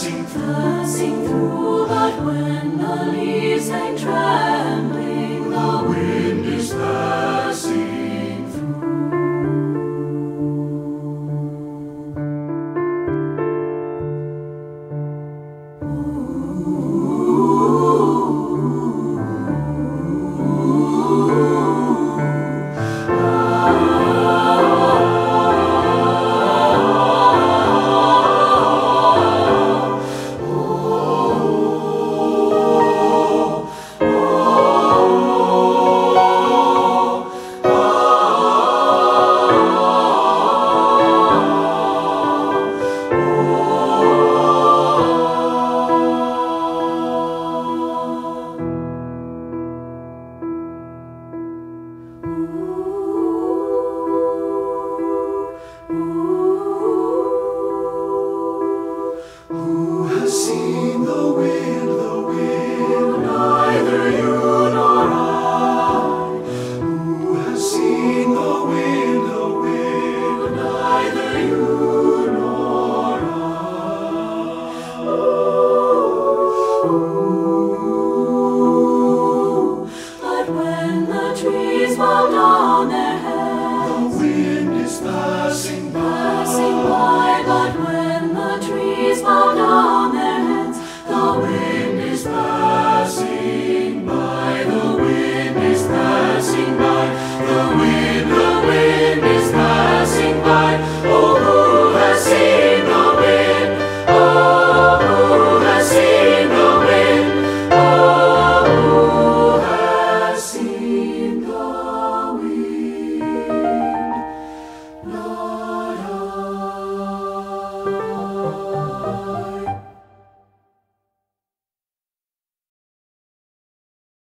passing through. passing through, but when the leaves hang trembling, is passing by, passing by, but.